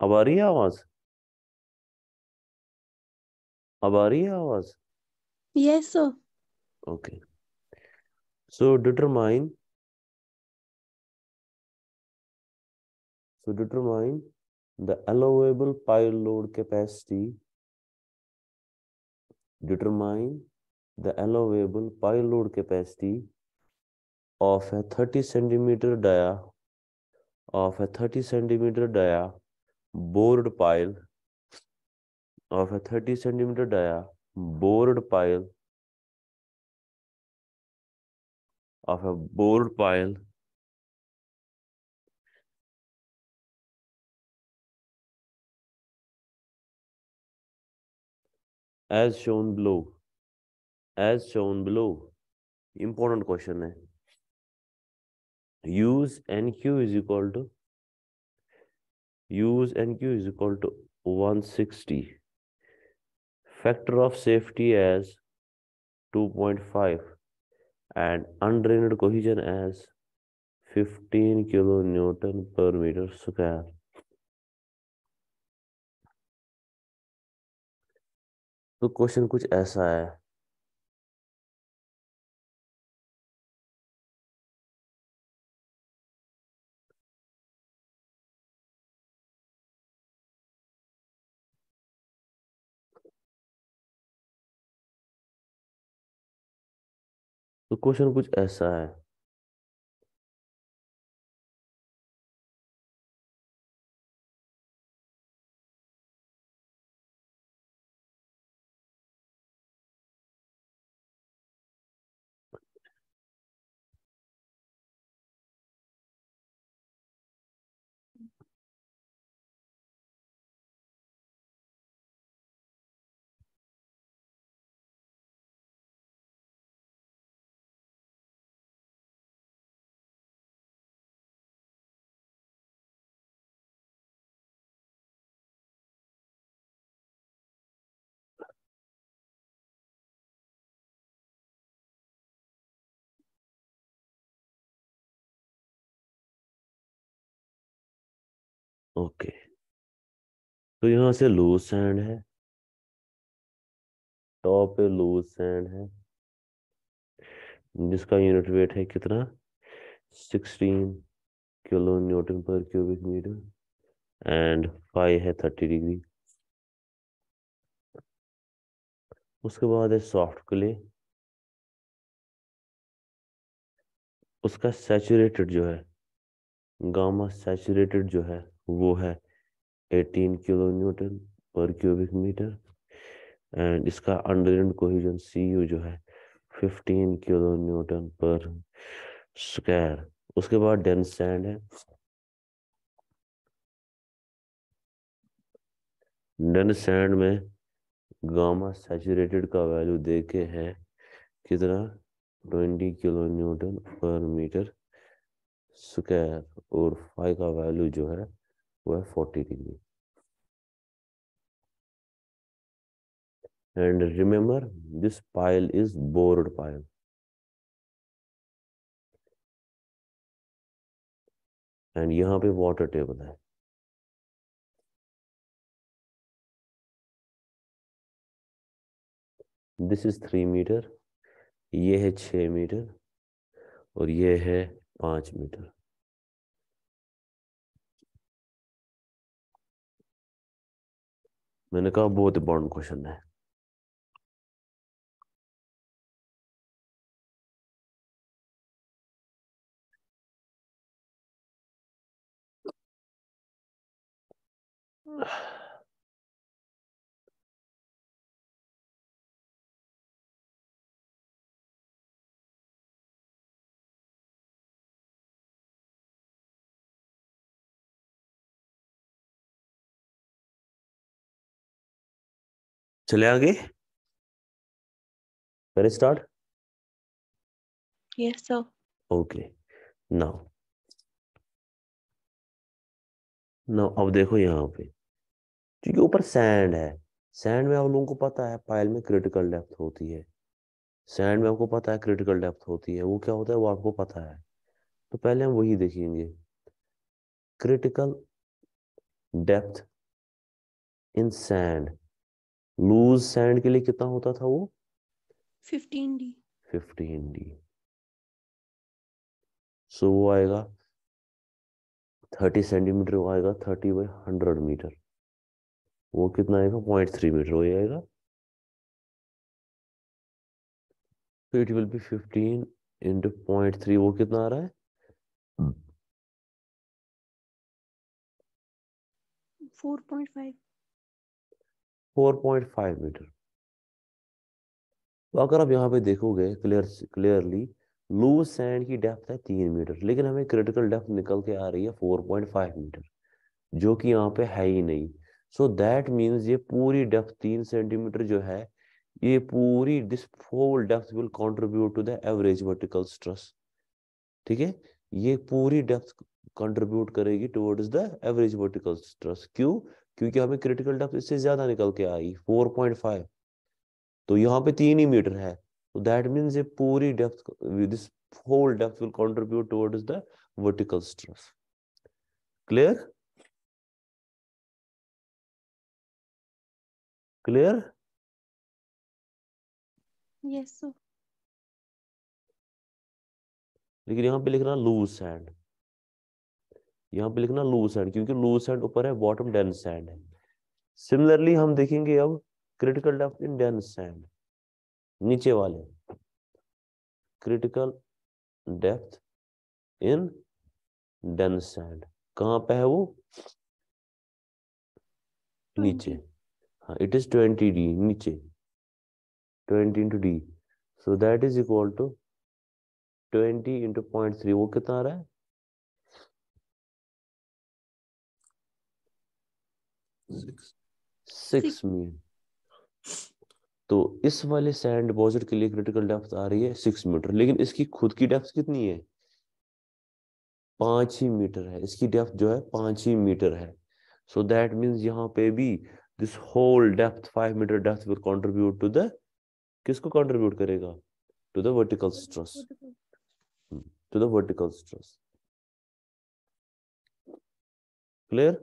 अब आ रही है आवाज़। अब आ रही है आवाज़। Yes okay so determine so determine the allowable pile load capacity determine the allowable pile load capacity of a thirty centimetre dia of a thirty centimetre dia bored pile of a 30 centimeter dia bored pile of a bored pile as shown below as shown below important question है use nq is equal to use nq is equal to 160 factor of safety as 2.5 and undrained cohesion as 15 kilonewton per meter square तो question कुछ ऐसा है तो question कुछ ऐसा है। Okay. तो यहाँ से लूज सैंड है। टॉप पे लूज सैंड है। जिसका यूनिट वेट है कितना? 16 kilo newton per cubic metre and five है 30 डिग्री उसके बाद है सॉफ्ट क्ले उसका सैचुरेटेड जो है गामा सैचुरेटेड जो है वो है 18 kilo newton per cubic metre and इसका अंडर कोहिजन सी यू जो है 15 किलो न्यूटन पर स्क्वायर। उसके बाद डेंस सैंड है। डेंस सैंड में गामा सैचुरेटेड का वैल्यू देखे है कितना? 20 kilo newton per metre square. और फाइव का वैल्यू जो है वो है 40 degree. And remember, this pile is bored pile. And यहाँ पे वाटर टेबल है। दिस इज़ थ्री मीटर ये है छ मीटर और ये है पाँच मीटर मैंने कहा बहुत इंपॉर्टेंट क्वेश्चन है चले आगे? करें start Yes, sir. Okay now now अब देखो यहाँ पे। क्योंकि ऊपर सैंड है। सैंड में आप लोगों को पता है पायल में क्रिटिकल डेप्थ होती है। सैंड में आपको पता है क्रिटिकल डेप्थ होती है। वो क्या होता है वो आपको पता है। तो पहले हम वही देखेंगे। Critical depth in sand loose sand के लिए कितना होता था वो? 15 डी। 15 डी। सो वो आएगा 30 सेंटीमीटर वो आएगा 30 बाई 100 मीटर। वो कितना आएगा? पॉइंट थ्री मीटर हो जाएगा तो it will be 15 into point three वो कितना आ रहा है? 4.5 4.5 मीटर। तो अगर आप यहाँ पे देखोगे क्लियर क्लियरली लूज सैंड की डेप्थ है तीन मीटर, लेकिन हमें क्रिटिकल डेप्थ निकल के आ रही है 4.5 मीटर, जो कि यहाँ पे है ही नहीं। सो दैट मीन्स ये पूरी डेप्थ तीन सेंटीमीटर जो है, ये पूरी this whole depth will contribute to the average vertical stress ठीक है? ये पूरी डेप्थ कंट्रीब्यूट करेगी towards the average vertical stress क्यों? क्योंकि हमें क्रिटिकल डेप्थ इससे ज़्यादा निकल के आई 4.5 तो यहाँ पे तीन ही मीटर है। तो दैट मीन्स ये पूरी depth this whole depth will contribute towards the vertical stress clear clear sir लेकिन यहाँ पे लिखना लूज सैंड यहाँ पे लिखना लूज सैंड क्योंकि लूज सैंड ऊपर है बॉटम डेंस सैंड है। सिमिलरली हम देखेंगे अब critical depth in dense sand नीचे वाले। Critical depth in dense sand कहाँ पे है वो? नीचे। हाँ इट इज़ ट्वेंटी डी नीचे। Twenty into D so that is equal to twenty into point three वो कितना आ रहा है? सिक्स मीटर तो इस वाले सैंड डिपॉजिट के लिए क्रिटिकल डेप्थ आ रही है सिक्स मीटर लेकिन इसकी खुद की डेप्थ कितनी है? पाँच ही मीटर है। इसकी डेप्थ जो है पाँच ही मीटर है। सो दैट मीन्स यहाँ पे भी this whole depth five metre depth will contribute to the किसको कंट्रीब्यूट करेगा? To the vertical stress to the vertical stress. Clear?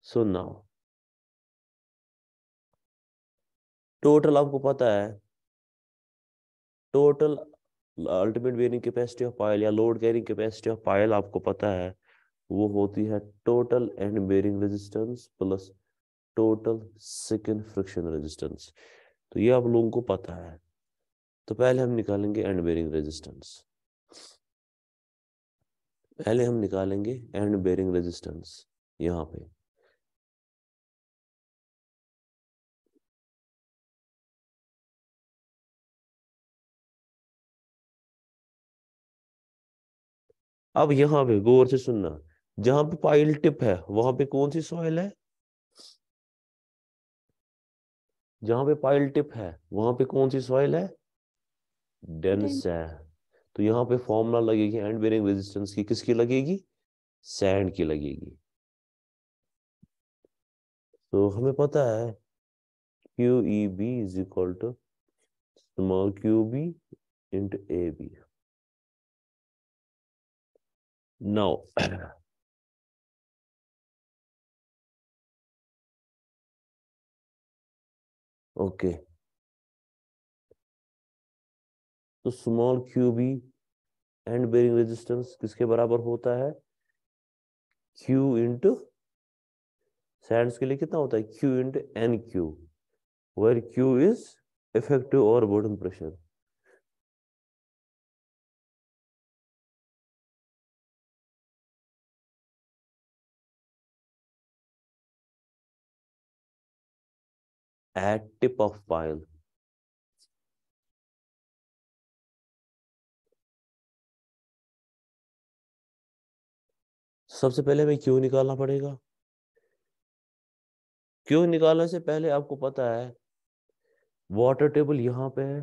So now, total आपको पता है? Total ultimate bearing capacity of pile या load carrying capacity of pile आपको पता है, वो होती है total end bearing resistance plus total second friction resistance तो ये आप लोगों को पता है। तो पहले हम निकालेंगे एंड बेरिंग रेजिस्टेंस पहले हम निकालेंगे एंड बेरिंग रेजिस्टेंस यहाँ पे। अब यहाँ पे गौर से सुनना जहाँ पे पाइल टिप है वहाँ पे कौन सी सॉइल है? जहाँ पे पाइल टिप है वहाँ पे कौन सी सॉइल है? डेंस है। तो यहाँ पे फॉर्मूला लगेगी एंड बेरिंग रेजिस्टेंस की किसकी लगेगी? सैंड की लगेगी। तो हमें पता है Q E B is equal to small Q B into A B now okay तो small Q B end bearing resistance किसके बराबर होता है? क्यू इंटू सैंड्स के लिए कितना होता है? Q into N Q where Q is effective और bottom pressure at tip of pile सबसे पहले हमें क्यों निकालना पड़ेगा? क्यों निकालने से पहले आपको पता है वाटर टेबल यहाँ पे है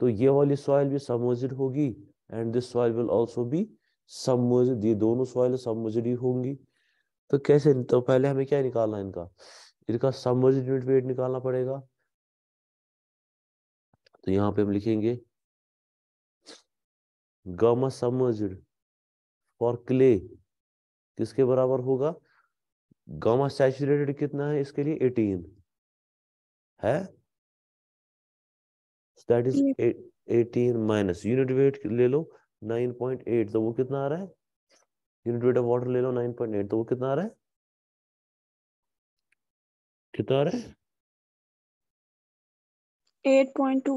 तो ये वाली सॉइल भी सबमर्ज्ड होगी and this soil will also be submerged ये दोनों सॉइल सबमर्ज्ड होंगी। तो कैसे तो पहले हमें क्या निकालना है इनका? इनका सबमर्ज्ड यूनिट वेट निकालना पड़ेगा। तो यहाँ पे हम लिखेंगे गामा सबमर्ज्ड फॉर क्ले किसके बराबर होगा? गामा सैचुरेटेड कितना है इसके लिए? 18 है? That is 18 minus unit weight ले लो 9.8 तो वो कितना आ रहा है? यूनिट वेट ऑफ़ वाटर ले लो 9.8 तो वो कितना आ रहा है? कितना आ रहा है? 8.2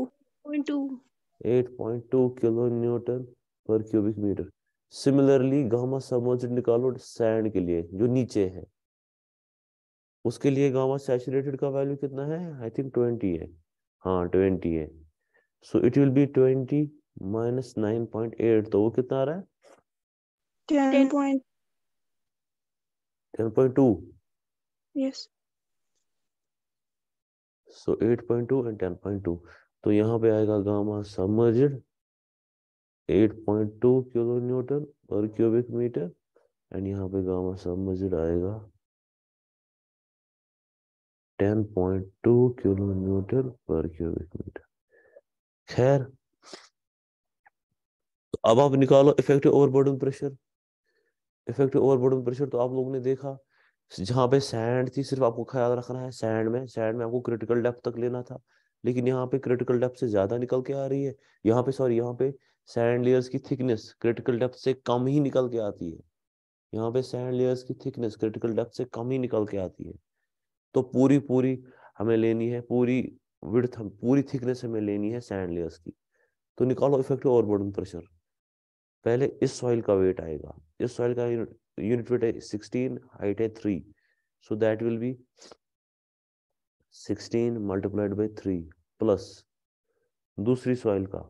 8.2 kilo newton per cubic metre. Similarly gamma submerged निकालो सैंड के लिए जो नीचे है। उसके लिए गामा सैचुरेटेड का वैल्यू कितना है? आई थिंक 20 है। हाँ 20 है। So it will be 20 minus 9.8 तो वो कितना आ रहा है? 10. 10.2 Yes. सो 8.2 एंड 10.2 तो यहाँ पे आएगा gamma submerged 8.2 kilo newton per cubic metre and यहाँ पे गामा सबमर्ज्ड आएगा 10.2 kilo newton per cubic metre. खैर तो अब आप निकालो effective overburden pressure effective overburden pressure तो आप लोगों ने देखा जहाँ पे सैंड थी, सिर्फ़ आपको ख्याल रखना है सैंड में सैंड में आपको क्रिटिकल डेप्थ तक लेना था, लेकिन यहाँ पे क्रिटिकल डेप्थ से ज़्यादा निकल के आ रही है। यहाँ पे सॉरी यहाँ पे सैंड लेयर्स की थिकनेस क्रिटिकल डेप्थ से कम ही निकल के आती है। यहाँ पे सैंड लेयर्स की थिकनेस क्रिटिकल डेप्थ से कम ही निकल के आती है। तो पूरी पूरी हमें लेनी है, पूरी विड्थ हम, पूरी थिकनेस हमें लेनी है सैंड लेयर्स की। तो निकालो इफ़ेक्टिव ओवरबर्डन प्रेशर पहले इस सॉइल का वेट आएगा। इस सॉइल का यूनिट वेट है 16 हाइट है 3 so that will be 16 multiplied by 3 plus दूसरी सॉइल का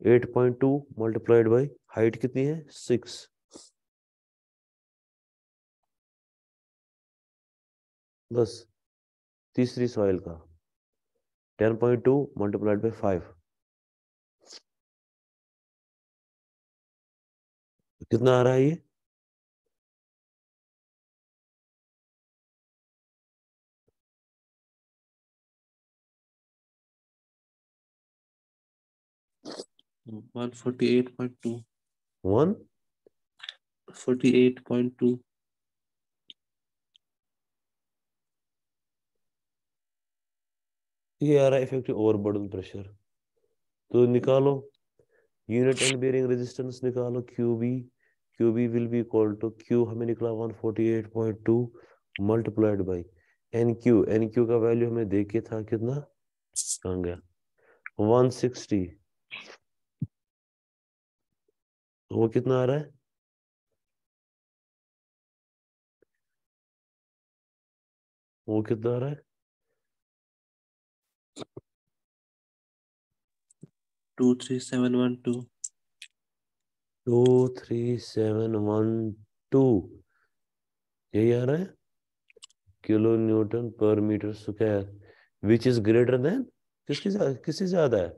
8.2 मल्टीप्लाइड बाय हाइट कितनी है? 6 प्लस तीसरी सॉइल का 10.2 मल्टीप्लाइड बाय 5 कितना आ रहा है ये? ये आ रहा इफ़ेक्टिव ओवरबर्डन प्रेशर तो निकालो। यूनिट एंड बेरिंग रेजिस्टेंस निकालो Q B Q B will be equal to Q हमें निकला 148.2 multiplied by N Q N Q का वैल्यू हमें देखे था कितना? आ गया। 160 तो वो कितना आ रहा है? वो कितना आ रहा है? Two three seven one two. Two three seven one two. यही आ रहा है? Kilo newton per metre square which is greater than किसकी किससे ज़्यादा है?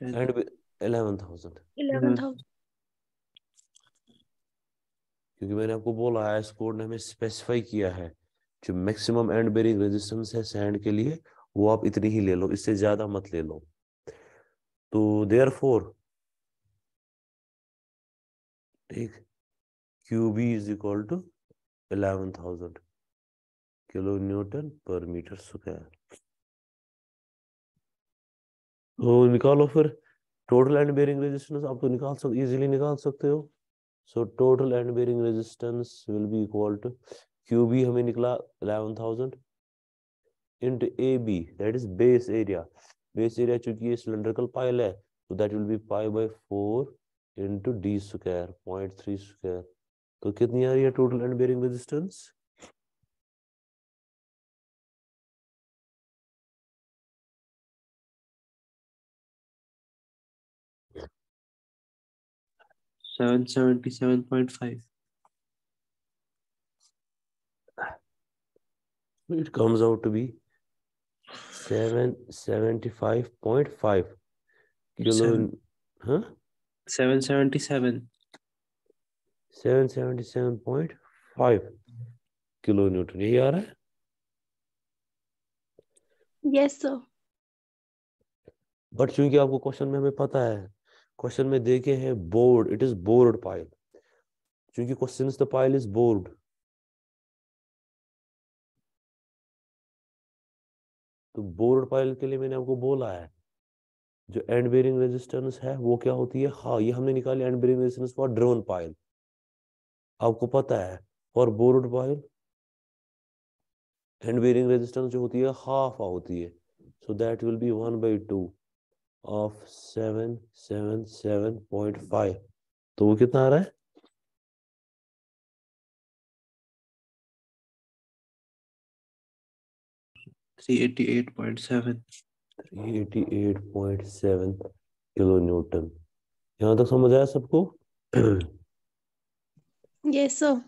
And eleven thousand 11,000. क्योंकि मैंने आपको बोला है कोड ने हमें स्पेसिफाई किया है जो मैक्सिमम एंड बेरिंग रेजिस्टेंस है सैंड के लिए वो आप इतनी ही ले लो इससे ज़्यादा मत ले लो। तो देयर फोर ठीक Q B is equal to eleven thousand kilo newton per metre square. तो निकालो फिर। टोटल एंड बेरिंग रेजिस्टेंस आप तो निकाल सकते इजीली निकाल सकते हो। So total end bearing resistance will be equal to Q B हमें निकला eleven thousand 11000 into AB that is base area base area चूँकि ये cylindrical pile है तो that will be pi by 4 into d square 0.3 square तो कितनी आ रही है total end bearing resistance Seven seventy seven point five. it comes out to be 775.5 kilo Seven. huh Seven seventy seven. 777.5 kilo newton यही आ रहा है Yes, sir. But चूँकि आपको क्वेश्चन में हमें पता है क्वेश्चन में देखे हैं bored it is bored pile क्योंकि question the pile is bored तो बोर्ड पाइल के लिए मैंने आपको बोला है, जो एंड बेरिंग रेजिस्टेंस है, वो क्या होती है? हाँ ये हमने निकाली end bearing resistance for driven pile आपको पता है for bored pile end bearing resistance जो होती है हाफ़ होती है. So that will be one by two of seven seven seven point five तो वो कितना आ रहा है? Three eighty eight point seven 388.7 kilo newton यहाँ तक समझ आया सबको? Yes, sir.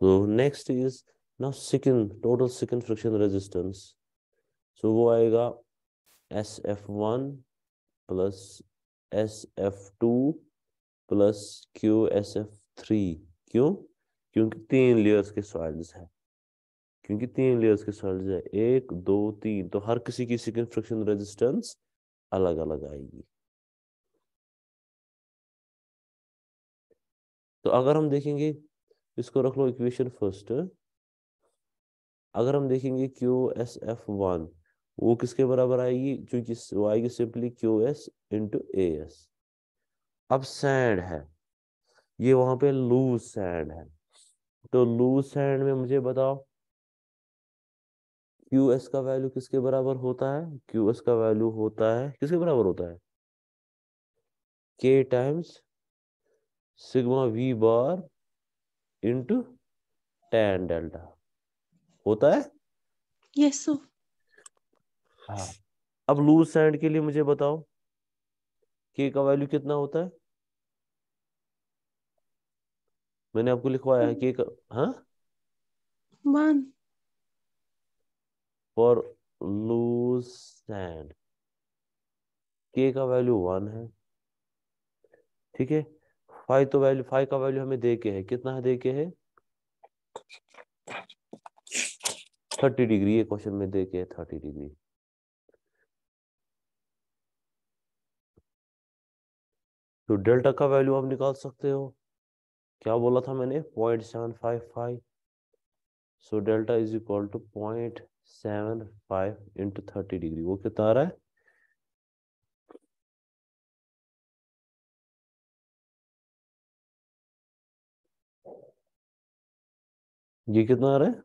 so next is now second total second friction resistance. So वो आएगा SF1 plus SF2 plus QSF3 क्यों? क्योंकि तीन लेयर्स के सॉइल्स है। क्योंकि तीन लेयर्स के सॉइल्स है। एक, दो, तीन। तो हर किसी की सेकंड फ्रिक्शन रेजिस्टेंस अलग अलग आएगी। तो अगर हम देखेंगे, इसको रख लो इक्वेशन फ़र्स्ट अगर हम देखेंगे क्यू एस एफ़ वन वो किसके बराबर आएगी? क्योंकि वो आएगी simply Q S into A S अब सैंड है। ये वहाँ पे लूज सैंड है। तो लूज सैंड में मुझे बताओ क्यू एस का वैल्यू किसके बराबर होता है? क्यू एस का वैल्यू होता है किसके बराबर होता है? K times sigma V bar into tan delta होता है? Yes, sir. हाँ अब लूज सैंड के लिए मुझे बताओ के का वैल्यू कितना होता है? मैंने आपको लिखवाया है के का हाँ? One. फॉर लूज सैंड के का वैल्यू वन है। ठीक है? फाइव तो वैल्यू फाइव का वैल्यू हमें दे के है। कितना है दे के है? थर्टी डिग्री ये क्वेश्चन में दे के है थर्टी डिग्री तो डेल्टा का वैल्यू आप निकाल सकते हो। क्या बोला था मैंने? Point seven five five. So delta is equal to point seven five into thirty degree. वो कितना आ रहा है? ये कितना आ रहा है?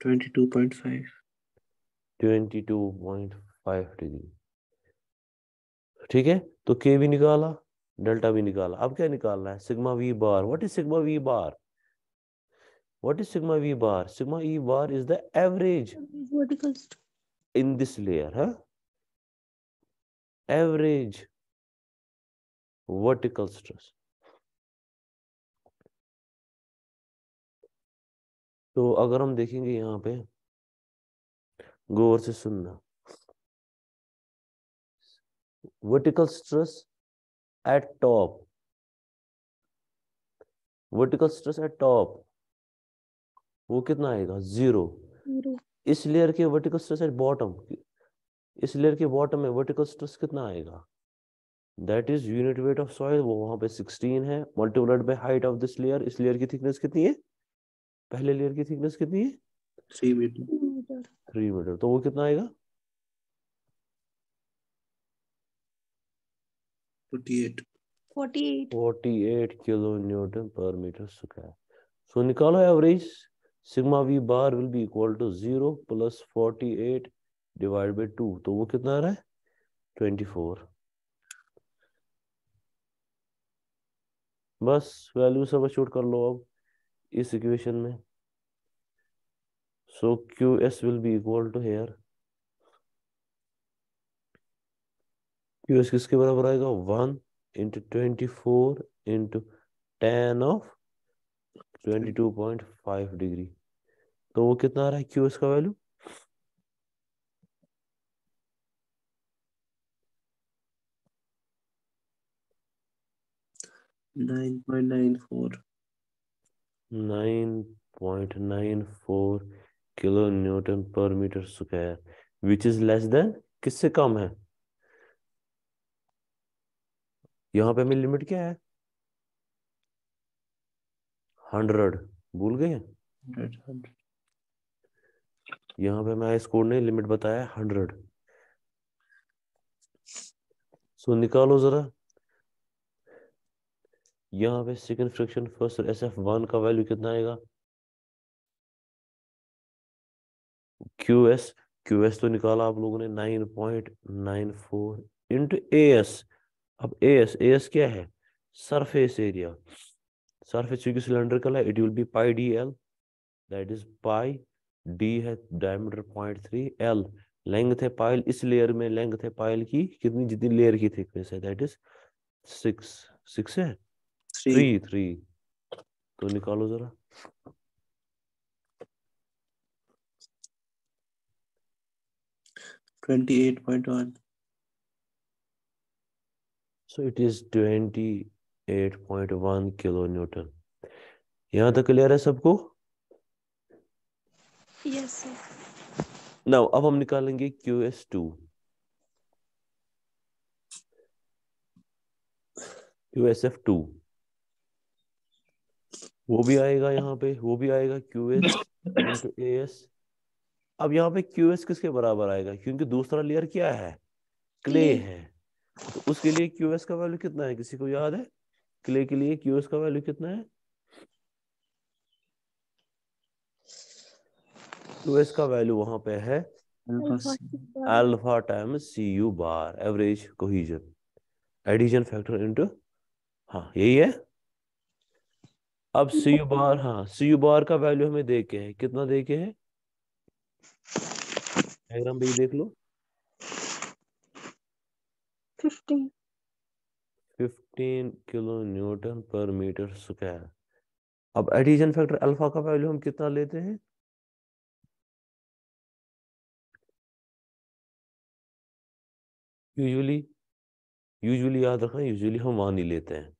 Twenty two point five. Twenty two point five degree. ठीक है? तो के भी निकाला, डेल्टा भी निकाला। अब क्या निकालना है? Sigma V bar what is sigma V bar what is sigma V bar sigma E bar is the average in this layer huh average vertical stress. तो अगर हम देखेंगे यहाँ पे, गौर से सुनना। Vertical stress at top. Vertical stress at top. वो कितना आएगा? ज़ीरो इस लेयर के वर्टिकल स्ट्रेस एट बॉटम इस लेयर के बॉटम में वर्टिकल स्ट्रेस कितना आएगा? That is unit weight of soil वो वहाँ पे 16 है. Multiplied by height of this layer इस लेयर की थिकनेस कितनी है? पहले लेयर की थिकनेस कितनी है? थ्री मीटर थ्री मीटर तो वो कितना आएगा? Forty eight Forty-eight. 48 kilo newton per metre square so निकालो average sigma V bar will be equal to zero plus 48 divide by two तो वो कितना आ रहा है? 24 बस वैल्यू सब्स्टिट्यूट कर लो अब इस इक्वेशन में. So Q S will be equal to here Q S किसके बराबर आएगा? One into twenty four into tan of twenty two point five degree तो वो कितना आ रहा है क्यू एस का value nine point nine four nine point nine four kilo newton per metre square which is less than किससे कम है? यहाँ पे हमें लिमिट क्या है? हंड्रेड भूल गए? यहाँ पे मैं स्कोर ने लिमिट बताया हंड्रेड सो निकालो जरा। यहाँ पे second friction first S F one का वैल्यू कितना आएगा? क्यू एस क्यू एस तो निकाला आप लोगों ने nine point nine four into A S अब एस एस क्या है? सरफेस एरिया सरफेस चूँकि सिलेंड्रिकल है it will be pi D L that is pi D है diameter point three L length है पाइल इस लेयर में लेंथ है पाइल की कितनी? जितनी लेयर की थिकनेस है दैट इज़ सिक्स सिक्स है? थ्री थ्री थ्री तो निकालो जरा। Twenty eight point one so it is twenty eight point one kilo newton यहाँ तक क्लियर है सबको? Yes, नाउ अब हम निकालेंगे Q S two Q S F two वो भी आएगा यहाँ पे वो भी आएगा Q S into A S अब यहाँ पे क्यू एस किसके बराबर आएगा? क्योंकि दूसरा लेयर क्या है? क्ले है। तो उसके लिए क्यू एस का वैल्यू कितना है? किसी को याद है? क्ले के लिए क्यू एस का वैल्यू कितना है? क्यू एस का वैल्यू वहाँ पे है। Alpha Alpha C times C U bar average cohesion adhesion factor into हाँ यही है। अब सी यू बार हाँ सी यू बार का वैल्यू हमें दे के है। कितना देखे के है? डायग्राम ही देख लो। 15. 15 kilo newton per metre square अब एडिशन फैक्टर अल्फ़ा का वैल्यू हम कितना लेते हैं? यूजुअली यूजुअली याद रखना यूजुअली हम वन ही लेते हैं।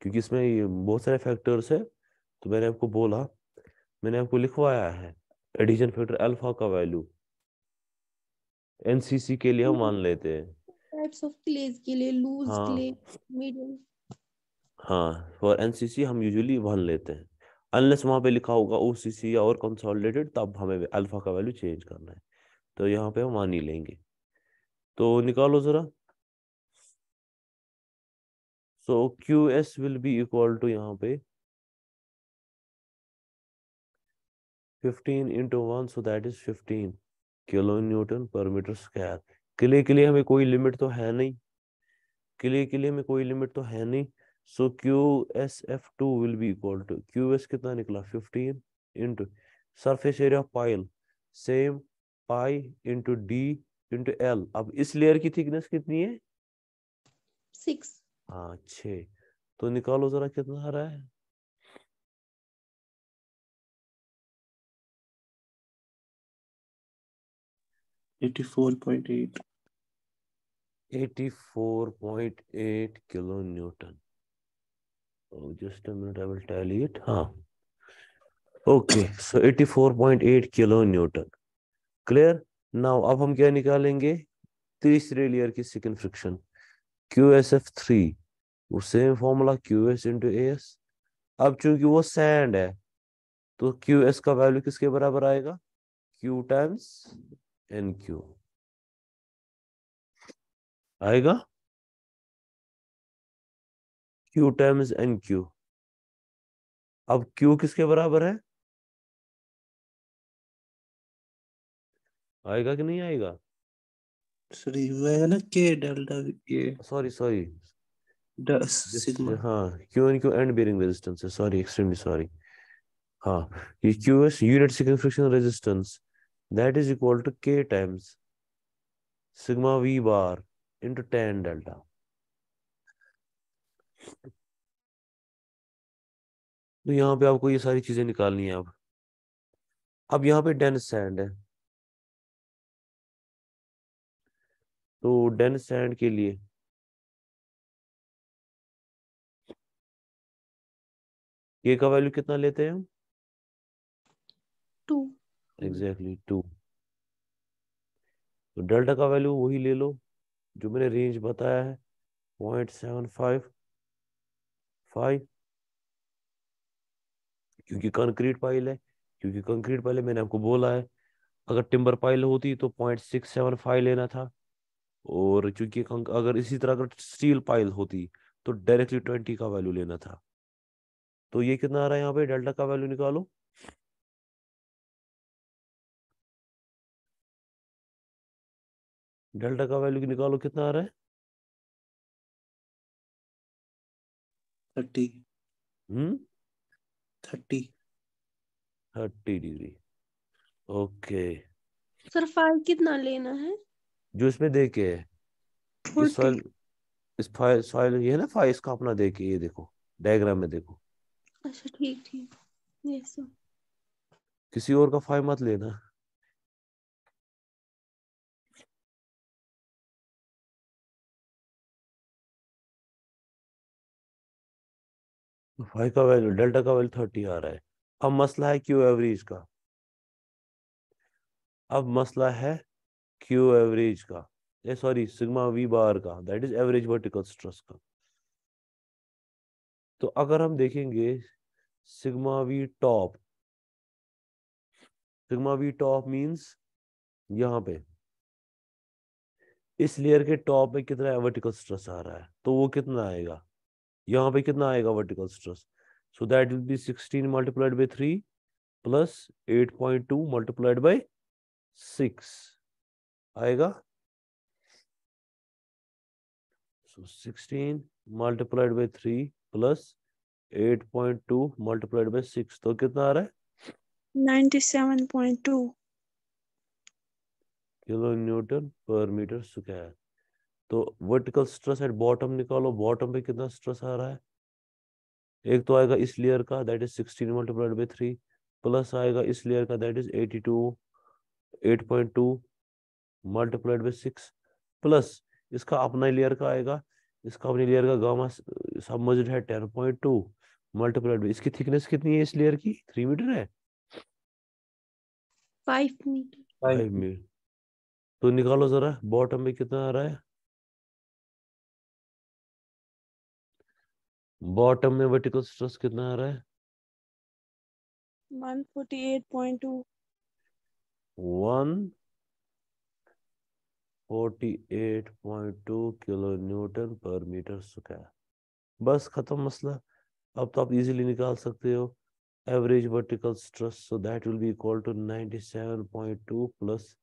क्योंकि इसमें बहुत सारे फैक्टर्स है तो मैंने आपको बोला मैंने आपको लिखवाया है एडिशन फैक्टर अल्फ़ा का वैल्यू एनसीसी के लिए हम वन लेते हैं। Types of clays के लिए हाँ। clay, medium. हाँ फॉर एनसीसी हम यूजुअली वन लेते हैं। अनलेस वहाँ पे लिखा होगा ओसीसी और कंसोलिडेटेड तब हमें अल्फ़ा का वैल्यू चेंज करना है। तो यहाँ पे हम वन ही लेंगे। तो निकालो जरा। So Q S will be equal to यहाँ पे 15 into 1 so that is 15 kilo newton per metre square clay के लिए हमें कोई लिमिट तो है नहीं। किले के लिए हमें कोई लिमिट तो है नहीं। So Q S F two will be equal to Q S कितना निकला? 15 into surface area of pile same pi into D into L अब इस लेयर की थिकनेस कितनी है? 6. हाँ छः तो निकालो जरा कितना आ रहा है? Eighty four point eight 84.8 kilo newton oh just a minute, i will tally it. हाँ okay, so 84.8 kilo newton clear now अब हम क्या निकालेंगे? तीसरे लेयर की second friction Q S F three वो same formula Q S into A S अब चूँकि वो सैंड है तो क्यू एस का वैल्यू किसके बराबर आएगा? क्यू टाइम्स एन क्यू आएगा? Q टाइम्स एन क्यू अब Q किसके बराबर है? आएगा कि नहीं आएगा? सॉरी वो ना के डेल्टा ये सॉरी सॉरी हाँ Q N Q end bearing resistance है सॉरी एक्सट्रीमली सॉरी हाँ ये Q S unit second friction resistance that is equal to K times sigma V bar into tan delta तो यहाँ पे आपको ये सारी चीज़ें निकालनी है अब। अब यहाँ पे डेंस सैंड है। तो डेंस सैंड के लिए के का वैल्यू कितना लेते हैं हम? 2. एग्जैक्टली टू तो डेल्टा का वैल्यू वही ले लो। जो मैंने रेंज बताया है पॉइंट सेवन फाइव फाइव क्योंकि कंक्रीट पाइल है, क्योंकि कंक्रीट पाइल मैंने आपको बोला है, अगर टिम्बर पाइल होती तो पॉइंट सिक्स सेवन फाइव लेना था, और चूँकि अगर इसी तरह अगर स्टील पाइल होती तो डायरेक्टली ट्वेंटी का वैल्यू लेना था। तो ये कितना आ रहा है यहाँ पे? डेल्टा का वैल्यू निकालो। डेल्टा का वैल्यू निकालो कितना आ रहा है? Thirty. Hmm? Thirty. Thirty degree. Okay. Sir phi कितना लेना है? जो इसमें देके है। इस फ़ाइल इस फ़ाइल फ़ाइल ये है ना फ़ाइल इसका अपना देके ये देखो डायग्राम में देखो। अच्छा ठीक ठीक। यस किसी और का फ़ाइल मत लेना। फाइव का वैल्यू, डेल्टा का वैल्यू थर्टी आ रहा है। अब मसला है क्यू एवरेज का। अब मसला है क्यू एवरेज का। ये सॉरी, सिग्मा वी बार का। That is average vertical stress का। तो अगर हम देखेंगे, sigma V top, sigma V top means यहाँ पे। इस लेयर के टॉप में कितना वर्टिकल स्ट्रेस आ रहा है? तो वो कितना आएगा? यहाँ पे कितना आएगा vertical stress so that will be 16 multiplied by 3 plus 8.2 multiplied by 6 आएगा? So 16 multiplied by 3 plus 8.2 multiplied by 6 तो कितना आ रहा है? Ninety seven point two kilo newton per metre square. तो वर्टिकल स्ट्रेस एट बॉटम निकालो बॉटम पे कितना स्ट्रेस आ रहा है? एक तो आएगा इस लेयर का that is 16 multiplied by 3 plus आएगा इस लेयर का that is 82 8.2 multiplied by 6 plus इसका अपना लेयर का आएगा इसका अपनी लेयर का गामा सबमर्ज्ड है 10.2 मल्टीप्लाइड बाय इसकी थिकनेस कितनी है इस लेयर की? 3 मीटर है? फाइव मीटर फाइव मीटर तो निकालो जरा बॉटम में कितना आ रहा है? बॉटम में वर्टिकल स्ट्रेस कितना आ रहा है? One forty eight point two. One forty eight point two kilo newton per metre square बस खत्म मसला। अब तो आप इजीली निकाल सकते हो। Average vertical stress so that will be equal to 97.2 plus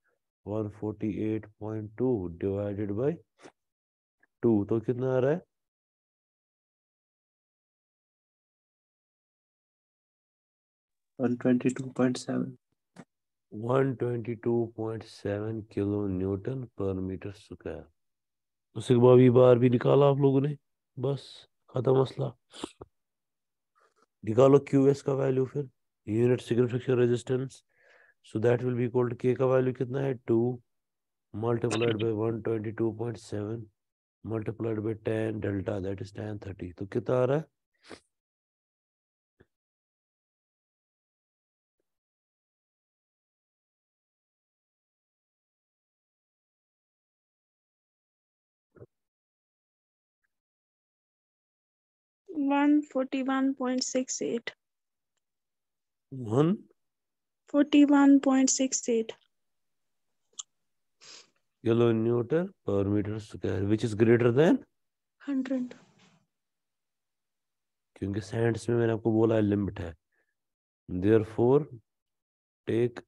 148.2 divided by 2 तो कितना आ रहा है? One twenty two point seven 122.7 kilo newton per metre square sigma v bar भी निकाला आप लोगों ने। बस, खत्म मसला। निकालो क्यू एस का वैल्यू फिर। Unit skin friction resistance so that will be equal to K का वैल्यू कितना है? Two multiplied by 122.7 multiplied by 10 delta that is 10 30 तो कितना आ रहा है? Kilo 1 per metre square which is greater than hundred क्योंकि साइंस में मैंने आपको बोला है लिमिट है। Therefore take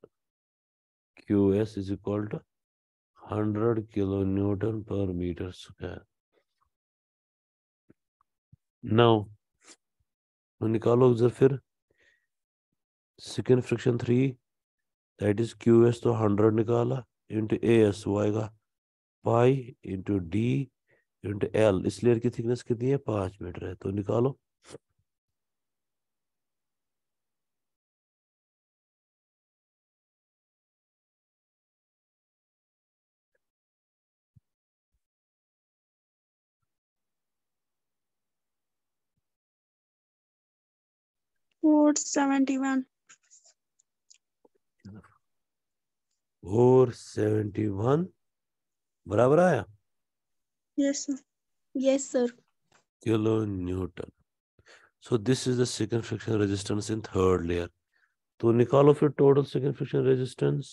Q S is equal to hundred kilo newton per metre square now निकालो जर फिर। Second friction three that is Q S तो हंड्रेड निकाला इंटू ए एस वो आएगा pi into D into L इस layer की thickness कितनी है? पाँच मीटर है तो निकालो। 471. 471 बराबर आया? Yes sir. Yes sir. Kilonewton so this is the second friction resistance in third layer. तो निकालो फिर total second friction resistance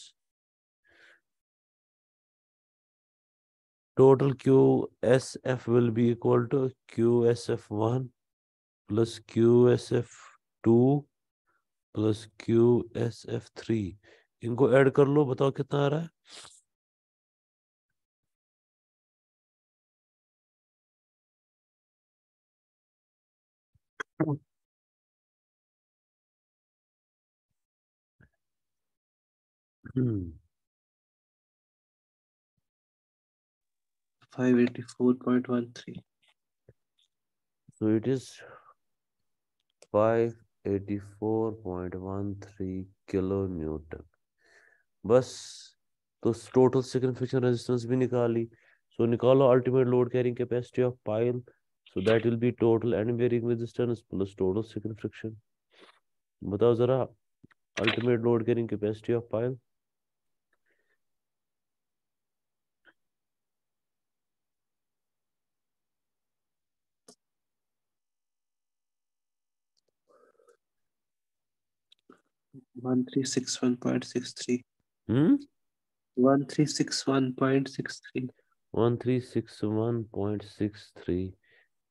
total Q S F will be equal to Q S F one plus Q S F two plus Q S F three इनको add कर लो बताओ कितना आ रहा है? Five eighty four point one three so it is five 84.13 kilo newton बस तो टोटल सिग्निफिकेशन रेजिस्टेंस भी निकाली। सो so, निकालो ultimate load carrying capacity of pile so that will be total end bearing resistance plus total skin friction बताओ जरा ultimate load carrying capacity of pile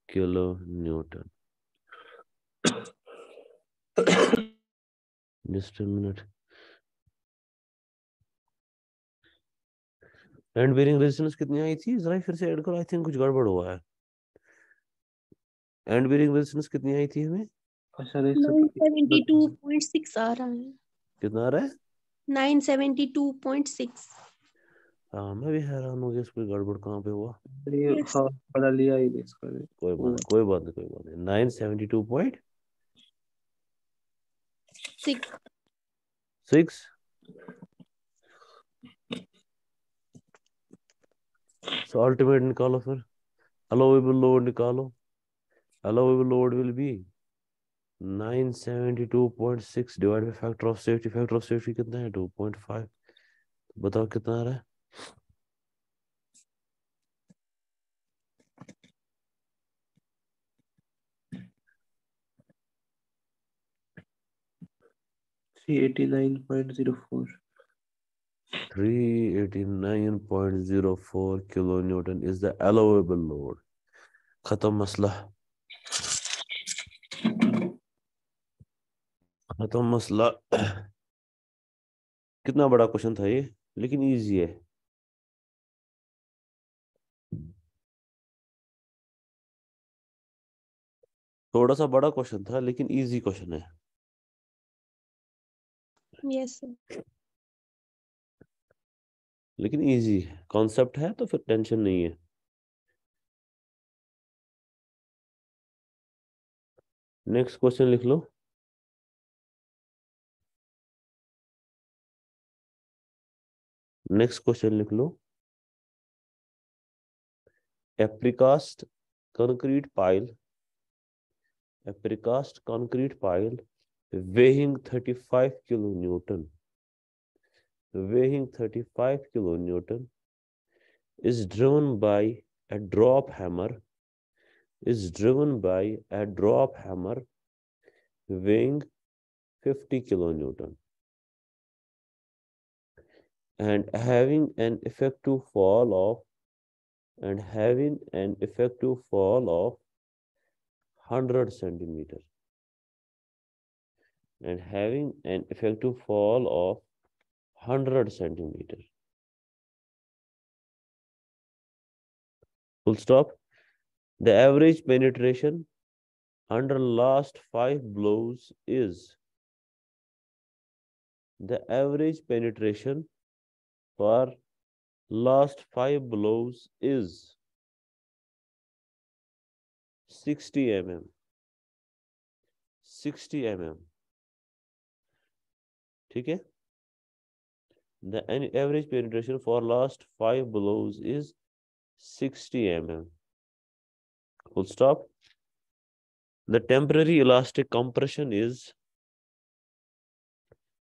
kilo newton just minute end bearing resistance कितनी आई थी? जरा फिर से add करो I think कुछ गड़बड़ हुआ है. एंड बेरिंग रेजिस्टेंस कितनी आई थी हमें? अच्छा नहीं nine seventy two point six आ रहा है। कितना आ रहा है? Nine seventy two point six. हाँ मैं भी हैरान हो गया इस कोई गड़बड़ कहाँ पे हुआ। ये हाँ पढ़ा लिया ही नहीं इसका। कोई बात नहीं कोई बात नहीं कोई बात नहीं। Nine seventy two point six. Six? So ultimate निकालो फिर। अलोवेबल लोड निकालो। Allowable load will be factor of safety. Factor of safety कितना है? 2.5 तो बताओ कितना आ रहा है? Kilo newton is the allowable load खत्म मसला। खत्म मसला कितना बड़ा क्वेश्चन था ये लेकिन इजी है। थोड़ा सा बड़ा क्वेश्चन था लेकिन इजी क्वेश्चन है। यस लेकिन इजी है। कॉन्सेप्ट है तो फिर टेंशन नहीं है। नेक्स्ट क्वेश्चन लिख लो। नेक्स्ट क्वेश्चन लिख लो। A precast concrete pile. A precast concrete pile weighing thirty five kilo newton. Weighing thirty five kilo newton is driven by a drop hammer is driven by a drop hammer weighing fifty kilo newton. And having an effective fall of and having an effective fall of 100 centimeter. And having an effective fall of 100 centimeter. Full stop. The average penetration under last five blows is the average penetration for last five blows is 60 mm 60 mm ठीक है the an- average penetration for last five blows is 60 mm full stop the temporary elastic compression is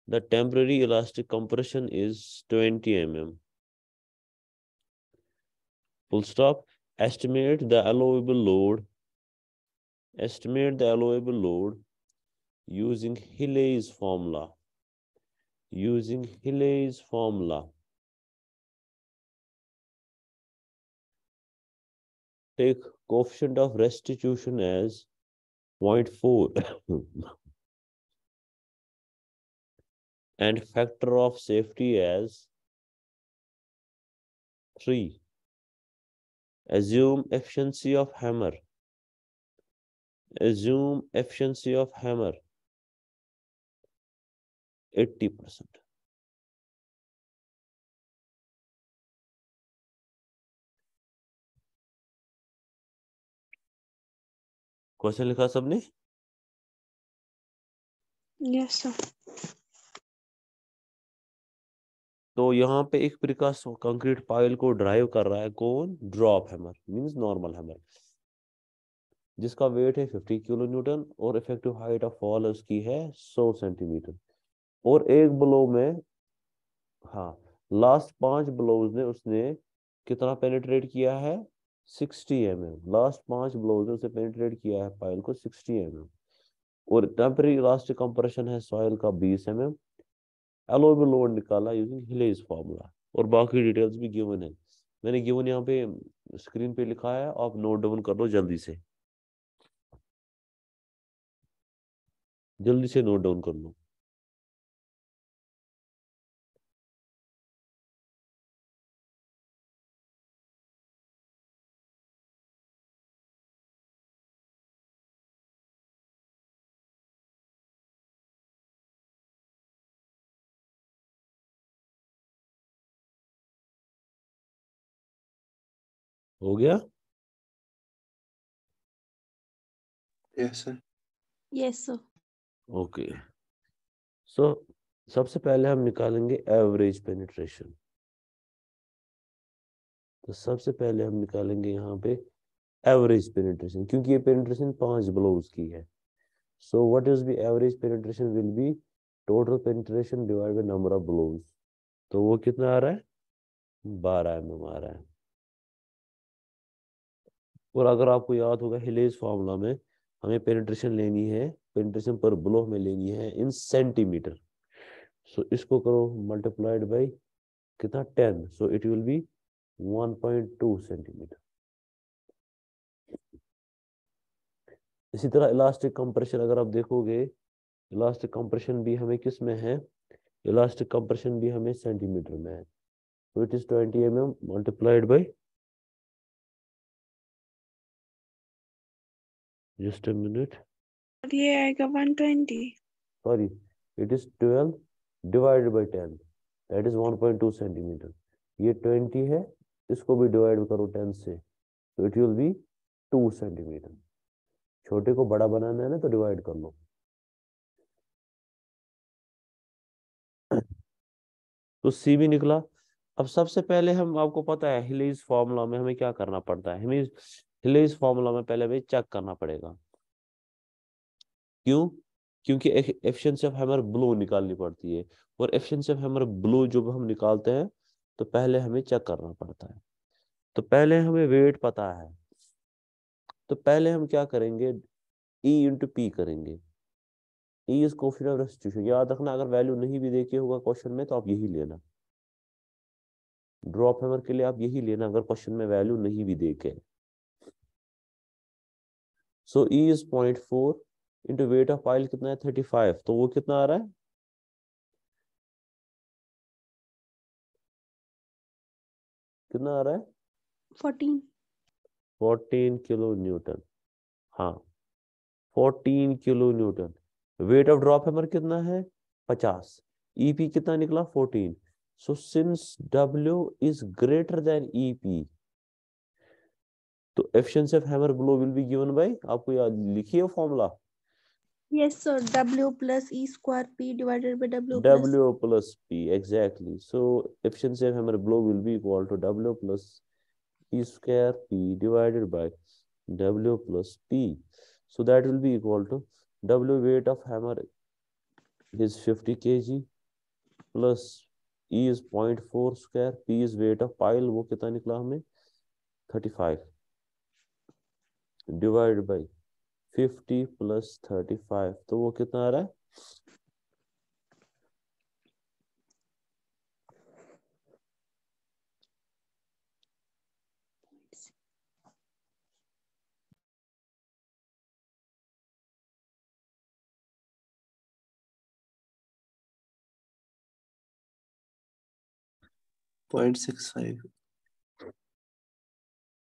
the temporary elastic compression is 20 mm. Full stop. Estimate the allowable load. Estimate the allowable load using Hiley's formula. Using Hiley's formula. Take coefficient of restitution as 0.4 and factor of safety as 3 assume efficiency of hammer assume efficiency of hammer 80 percent question लिखा सबने Yes, sir. तो यहाँ पे एक precast concrete pile को drive कर रहा है कौन? Drop hammer, means normal hammer. जिसका वेट है 50 किलो न्यूटन और इफ़ेक्टिव हाइट ऑफ़ फॉल उसकी है 100 सेंटीमीटर। और एक ब्लो में हाँ लास्ट पाँच ब्लोज ने उसने कितना पेनिट्रेट किया है? 60 एम एम लास्ट पाँच ब्लोज ने उसे पेनिट्रेट किया है पाइल को 60 एम एम और टेम्पररी इलास्टिक कंप्रेशन है सॉइल का 20 एम एम एलोबी लोड निकाला यूजिंग हिलेज फार्मूला और बाकी डिटेल्स भी गिवन है। मैंने गिवन यहाँ पे स्क्रीन पे लिखा है, आप नोट डाउन कर लो जल्दी से। जल्दी से नोट डाउन कर लो। हो गया? Yes sir Yes, sir. Okay so सबसे पहले हम निकालेंगे एवरेज पेनिट्रेशन तो सबसे पहले हम निकालेंगे यहाँ पे एवरेज पेनिट्रेशन क्योंकि ये पेनिट्रेशन पाँच ब्लोज की है. So what is be average penetration will be total penetration divide by number of blows तो वो कितना आ रहा है? बारह एम एम आ रहा है. और अगर आपको याद होगा हिलेज फार्मूला में, हमें पेनिट्रेशन लेनी है पेनिट्रेशन पर ब्लो हमें लेनी है इन सेंटीमीटर सो इसको करो मल्टीप्लाइड बाय कितना? Ten so it will be 1.2 centimetre इसी तरह इलास्टिक कंप्रेशन अगर आप देखोगे इलास्टिक कंप्रेशन भी हमें किसमें है? इलास्टिक कंप्रेशन भी हमें सेंटीमीटर में है. So, it is 20 mm multiplied by just a minute. और ये आएगा 120. sorry. It is 12 divided by 10 that is 1.2 centimeter. ये 20 है इसको भी डिवाइड करो 10 से. तो इट विल बी 2 सेंटीमीटर छोटे को बड़ा बनाना है ना तो डिवाइड कर लो. तो सी भी निकला. अब सबसे पहले हम आपको पता है हिलेज फॉर्मूला में हमें क्या करना पड़ता है? हमें हिलेज फॉर्मूला में पहले हमें चेक करना पड़ेगा। क्यों? क्योंकि एफिशिएंसी ऑफ़ हैमर ब्लो निकालनी पड़ती है और एफिशिएंसी ऑफ़ हैमर ब्लो जब हम निकालते हैं तो पहले हमें चेक करना पड़ता है। तो पहले हमें वेट पता है। तो पहले हम क्या करेंगे? ई इंटू पी करेंगे। E is coefficient of restitution याद रखना, अगर वैल्यू नहीं भी देखे होगा क्वेश्चन में तो आप यही लेना। ड्रॉप हैमर के लिए आप यही लेना, अगर क्वेश्चन में वैल्यू नहीं भी देखे। So E is point four into weight of pile कितना है? थर्टी फाइव तो वो कितना आ रहा है? कितना आ रहा है? 14. Fourteen kilo newton. हाँ fourteen kilo newton. Weight of drop hammer कितना है? पचास। ईपी कितना निकला? Fourteen so since W is greater than EP तो efficiency of hammer blow will be given by आपको याद लिखिए formula Yes, sir. W plus E square P divided by W plus W plus P exactly. So efficiency of hammer blow will be equal to W plus E square P divided by W plus P. So that will be equal to W weight of hammer is 50 kg plus E is 0.4 square P is weight of pile वो कितना निकला हमें 35 divide by 50 plus thirty five तो वो कितना आ रहा है? Point six five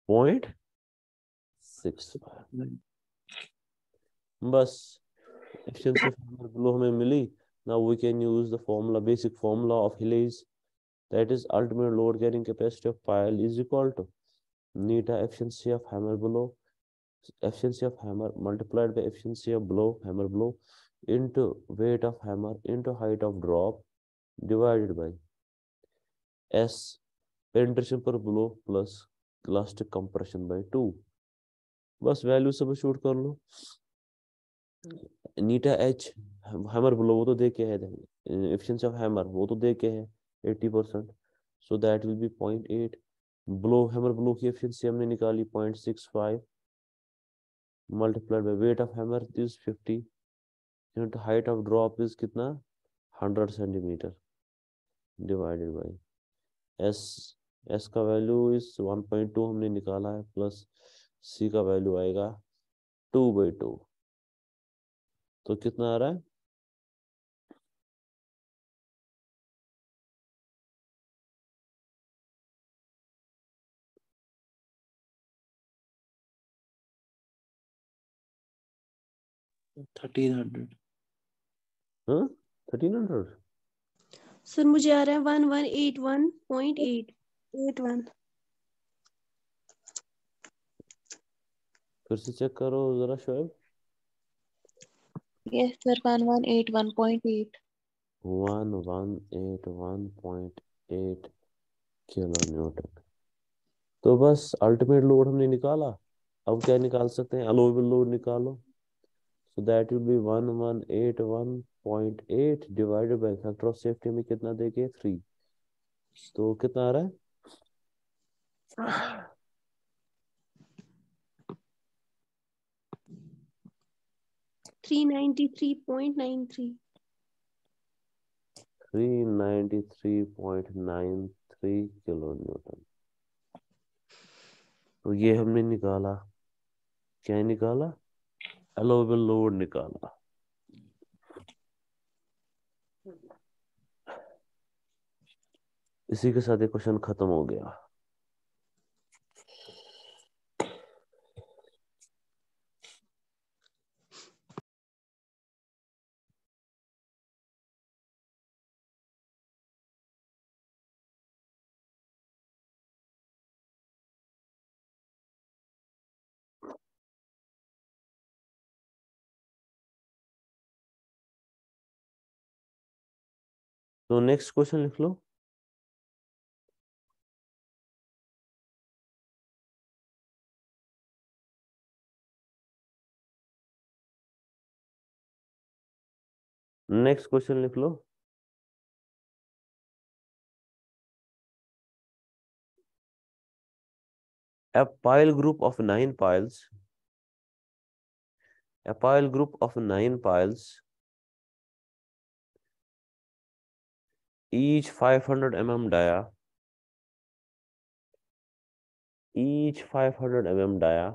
point six बस efficiency of hammer blow हमें मिली now we can use the formula basic formula of Hiley's that is ultimate load carrying capacity of pile is equal to neta efficiency of hammer blow efficiency of hammer multiplied by efficiency of blow hammer blow into weight of hammer into height of drop divided by s penetration per blow plus elastic compression by 2 बस value substitute कर लो। Eta H hammer blow वो तो दे के है efficiency of hammer वो तो दे के है 80 percent so that will be 0.8 blow hammer blow की एफिशिएंसी हमने निकाली 0.65 multiplied by weight of hammer is 50 into height of drop is कितना? 100 centimeter divided by s s का वैल्यू इस 1.2 हमने निकाला है प्लस c का वैल्यू आएगा टू बाई टू तो कितना आ रहा है? थर्टीन हंड्रेड हाँ? थर्टीन हंड्रेड सर मुझे आ रहा है one one eight one point eight eight one फिर से चेक करो जरा Shoaib. Yes, sir. One one eight one point eight. One one eight one point eight kilo newton तो बस अल्टीमेट लोड हमने निकाला। अब क्या निकाल सकते हैं? अलोवेबल लोड निकालो। So that will be one one eight one point eight divided by factor of safety में कितना देके थ्री तो कितना आ रहा है? 393.93 393.93 किलो न्यूटन तो ये हमने निकाला। क्या निकाला? अलोवेबल लोड निकाला। इसी के साथ ये क्वेश्चन खत्म हो गया। तो नेक्स्ट क्वेश्चन लिख लो। नेक्स्ट क्वेश्चन लिख लो। A pile group of nine piles a pile group of nine piles each 500 mm dia each 500 mm dia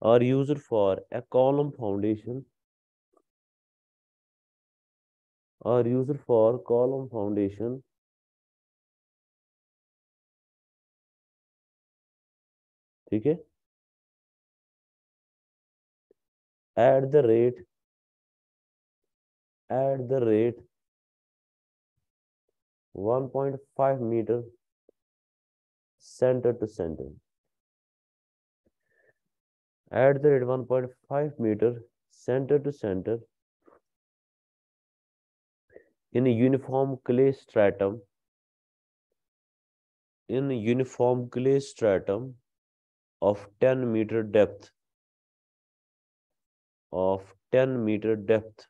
are used for a column foundation are used for column foundation ठीक है at the rate at the rate 1.5 meter center to center. At the rate 1.5 meter center to center in a uniform clay stratum in a uniform clay stratum of 10 meter depth of 10 meter depth.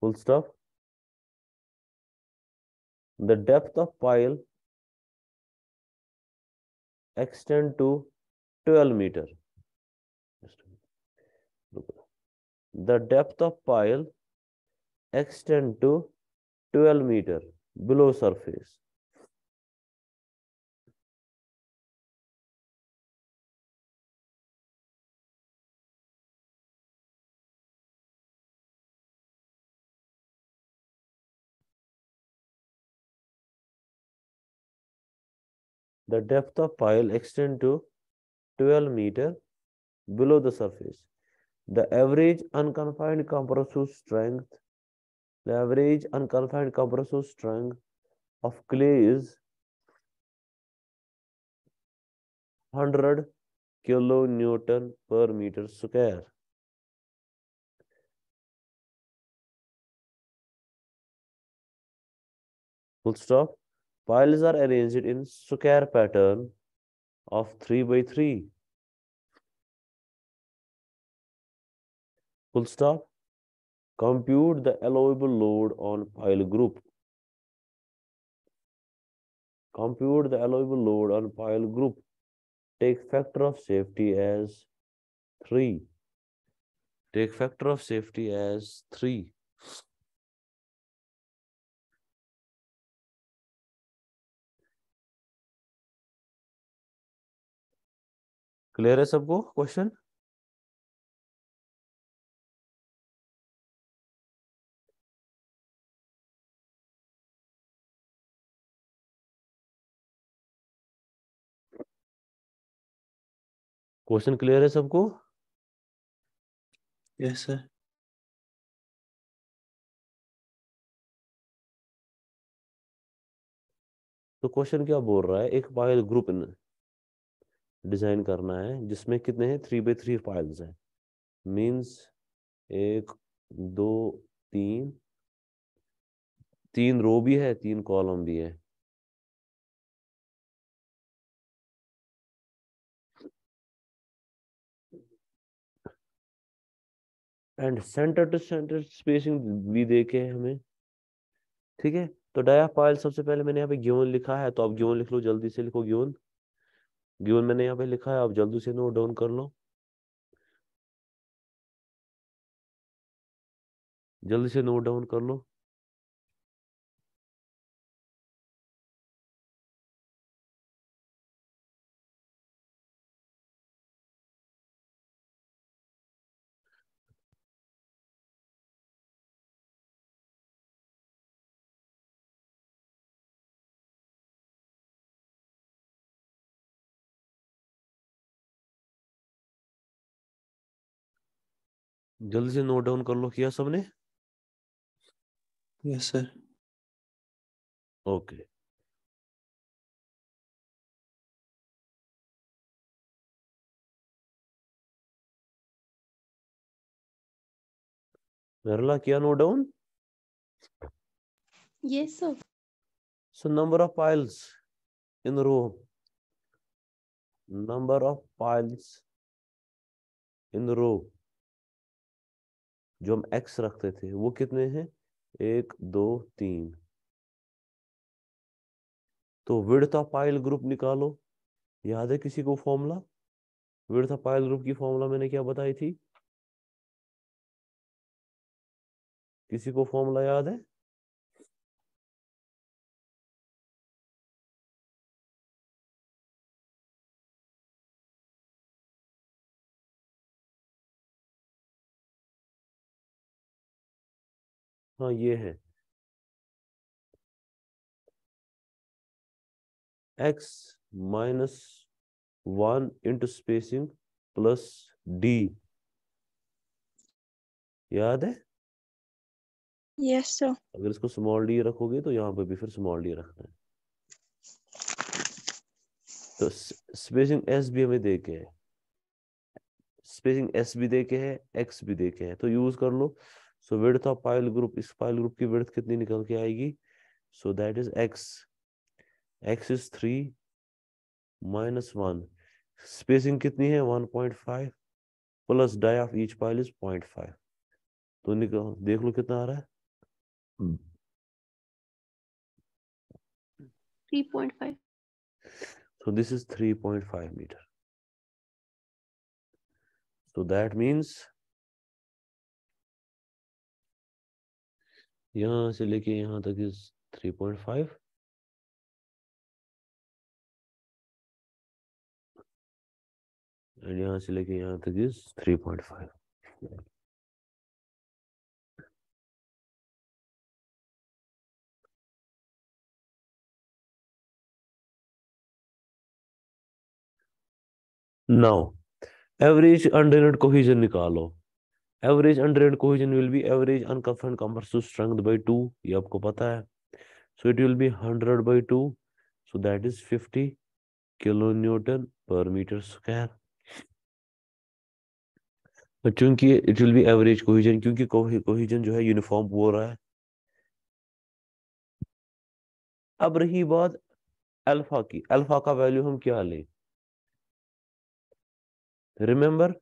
Full stop. The depth of pile extend to 12 meter. The depth of pile extend to 12 meter below surface. The depth of pile extend to 12 meter below the surface. The average unconfined compressive strength the average unconfined compressive strength of clay is 100 kilonewton per meter square. Full stop. Piles are arranged in square pattern of 3 by 3. Full stop. Compute the allowable load on pile group. Compute the allowable load on pile group. Take factor of safety as 3. Take factor of safety as 3. Clear है सबको question question clear है सबको? Yes sir तो question क्या बोल रहा है? एक फ़ाइल ग्रुप डिज़ाइन करना है जिसमें कितने हैं? थ्री बाई थ्री फाइल्स हैं। मींस एक दो तीन तीन रो भी है तीन कॉलम भी है। And centre to centre spacing भी देखे है हमें। ठीक है? तो डाया फ़ाइल सबसे पहले मैंने यहाँ पे ग्योन लिखा है तो आप ग्योन लिख लो, जल्दी से लिखो ग्योन। ग्योन मैंने यहाँ पे लिखा है, आप जल्दी से नोट डाउन कर लो। जल्दी से नोट डाउन कर लो। जल्दी से नोट डाउन कर लो किया सबने? यस सर ओके मेरला किया note down yes sir so number of piles in room number of piles in room जो हम x रखते थे, वो कितने हैं? एक, दो, तीन। तो विड़ पाइल ग्रुप निकालो। याद है किसी को फॉर्मूला? विड़ पाइल ग्रुप की फॉर्मूला मैंने क्या बताई थी? किसी को फॉर्मूला याद है? हाँ ये है। X minus one into spacing plus D याद है? Yes, sir. अगर इसको स्मॉल डी रखोगे तो यहाँ पे भी फिर स्मॉल डी रखना है। तो स्पेसिंग एस भी हमें दे के है। स्पेसिंग एस भी दे के है एक्स भी दे के है। तो यूज़ कर लो। So width of pile group इस पाइल ग्रुप की विड्थ कितनी निकल के आएगी so that is X X is three minus one spacing कितनी है one point five plus dia of each pile is point five तो निकल देख लो कितना आ रहा है। 3.5. So this is 3.5 meter. So that means यहाँ से लेके यहाँ तक is 3.5 and यहाँ से लेके यहाँ तक is 3.5 now average undrained cohesion निकालो। Average undrained cohesion will be average unconfined compressive strength by 2 ये आपको पता है। So it will be 100 by 2 so that is 50 kilo newton per metre square चूँकि it will be average cohesion क्योंकि cohesion जो है uniform हो रहा है। अब रही बात अल्फ़ा की। अल्फ़ा का वैल्यू हम क्या लें? रिमेंबर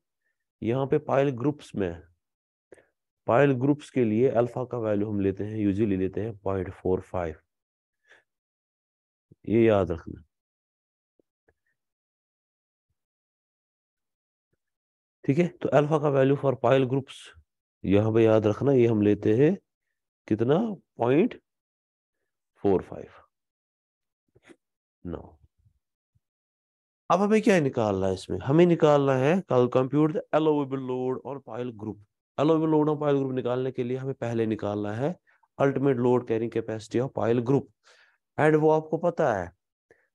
यहाँ पे पाइल ग्रुप्स में पाइल ग्रुप्स के लिए अल्फ़ा का वैल्यू हम लेते हैं यूजुअली लेते हैं पॉइंट फोर फाइव। ये याद रखना। ठीक है तो अल्फ़ा का वैल्यू फॉर पाइल ग्रुप्स, यहाँ पे याद रखना, ये हम लेते हैं कितना? Point four five. नौ अब हमें क्या निकालना है इसमें? हमें निकालना है कल कंप्यूट द अलोवेबल लोड और पाइल ग्रुप। अलोवेबल लोड और पाइल ग्रुप निकालने के लिए हमें पहले निकालना है ultimate load carrying capacity of pile group. And वो आपको पता है,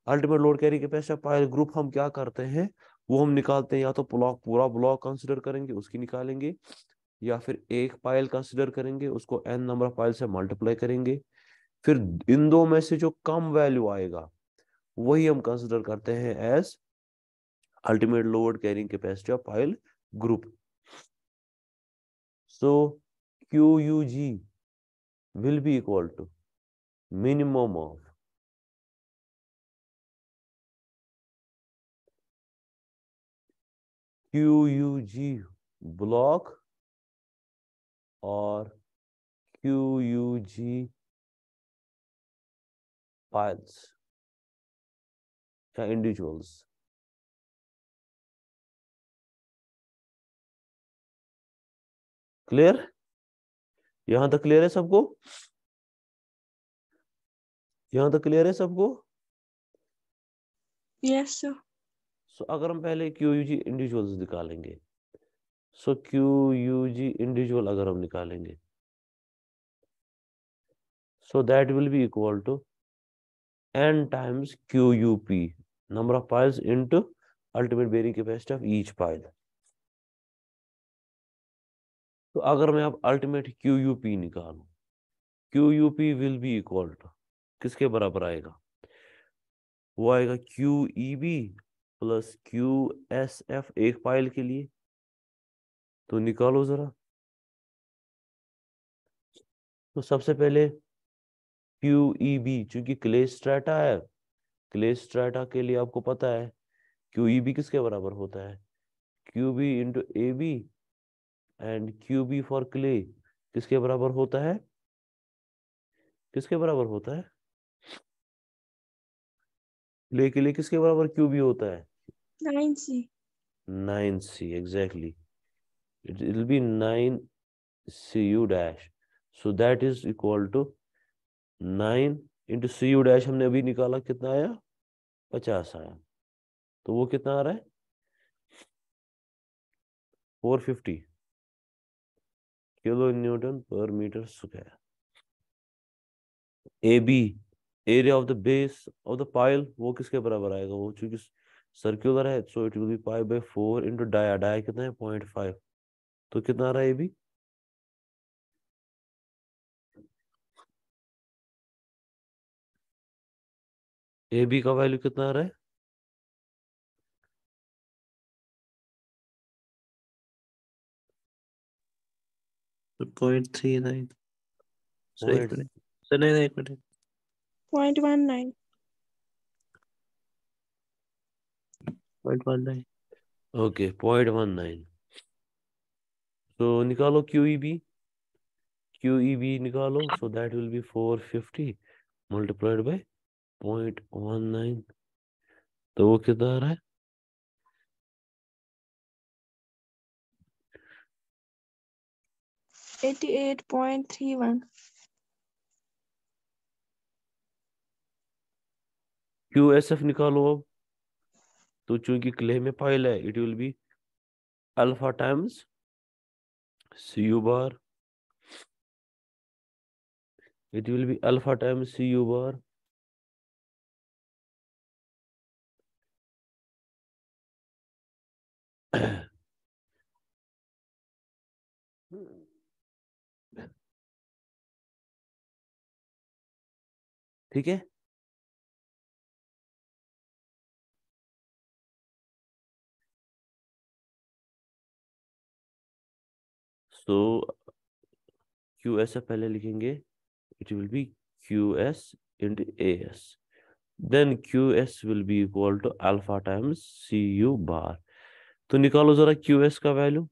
ultimate load carrying capacity of pile group हम क्या करते हैं? वो हम निकालते हैं, या तो ब्लॉक, पूरा ब्लॉक कंसिडर करेंगे, उसकी निकालेंगे, या फिर एक पाइल कंसिडर करेंगे, उसको एन नंबर ऑफ़ पाइल से मल्टीप्लाई करेंगे। फिर इन दो में से जो कम वैल्यू आएगा, वही हम कंसिडर करते हैं as ultimate load carrying capacity of pile group. So QUG will be equal to minimum of QUG block or QUG piles, uh, individuals. Clear यहाँ तक क्लियर है सबको? यहाँ तक क्लियर है सबको? Yes, sir. सो so, अगर हम पहले क्यू यू जी इंडिविजुअल निकालेंगे so Q U G individual अगर हम निकालेंगे so that will be equal to N times Q U P number of piles into ultimate bearing capacity of तो अगर मैं अब अल्टीमेट क्यू यू पी निकालू Q U P will be equal to किसके बराबर आएगा? वो आएगा Q E B plus Q S F एक पाइल के लिए। तो निकालो जरा। तो सबसे पहले क्यू ई बी चूँकि क्ले स्ट्रेटा है क्ले स्ट्रेटा के लिए आपको पता है क्यू ई बी किसके बराबर होता है? Q B into A B and Q B for clay किसके बराबर होता है? किसके बराबर होता है? क्ले के लिए किसके बराबर क्यू बी होता है? Nine C nine C exactly it will be 9 cu dash. So that is equal to 9 into cu dash हमने अभी निकाला कितना आया? 50 आया। तो वो कितना आ रहा है? 450 kilo newton per metre square A B area of the base of the pile वो किसके बराबर आएगा? वो चूँकि सर्कुलर है so it will be pi by four into dia dia कितना है? पॉइंट फाइव तो कितना आ रहा है ए बी ए बी का वैल्यू कितना आ रहा है? पॉइंट थ्री नाइन सर नहीं नहीं एक minute point one nine point one nine okay point one nine तो निकालो Q E B Q E B निकालो. So that will be four fifty multiplied by point one nine तो वो कितना आ रहा है? Eighty eight point three one Q S F निकालो अब। तो चूँकि क्ले में फ़ाइल है it will be alpha times C U bar it it will be alpha times cu bar. ठीक है? सो क्यू एस पहले लिखेंगे it will be Q S into A S then Q S will be equal to alpha times C U bar तो निकालो जरा Q S का value